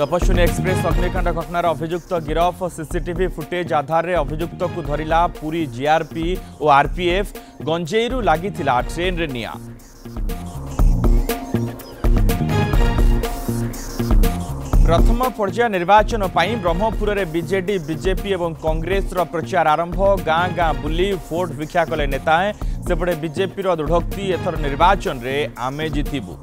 Tapaswini express অগ্নিকাণ্ড ঘটনার অভিযুক্ত গিরফ সিসিটিভি ফুটেজ আধারে অভিযুক্তকু ধরিলা পুরী জিআরপি ও আরপিএফ গঞ্জেইরু লাগিলা ট্রেন্রে নিয়া প্রথম পর্যায়ে নির্বাচন পাই ব্রহ্মপুরের বিজেডি বিজেপি এবং কংগ্রেসর প্রচার আরম্ভ গাঁ গাঁ বুলি ভোট ভিক্ষা কলে নেতায় সেপটে বিজেপির দৃঢ়োক্তি এথর নির্বাচনের আমি জিতবু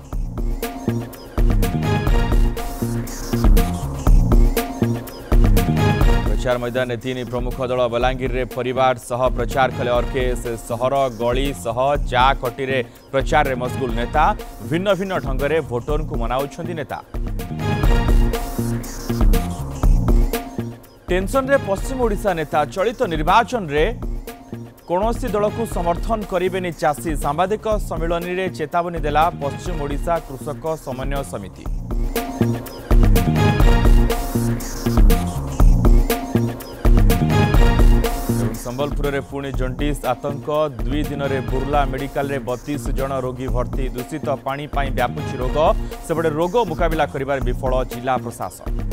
मैदान प्रमुख दल बलाङ्गीरे परिवार सह प्रचार कले अर्के सह चा प्रचार प्रचारले मस्गुल नेता भिन्न भिन्न ढङ्गले भोटरको मनाउँदै पश्चिम ओडा नेता चलित निर्वाचन को समर्थन गरे निशी साम्बादिक सम्मिलीले चेतावनी देला पश्चिम ओडा कृषक समन्वय समिति सम्बलपुरले पूर्ण जन्टिस आतंक दुई दिन बुर्ला मेडिकल बत्तिस जन रोगी भर्ती दूषित पापुची रोग रोगो रोग मुकिला विफल जिल्ला प्रशासन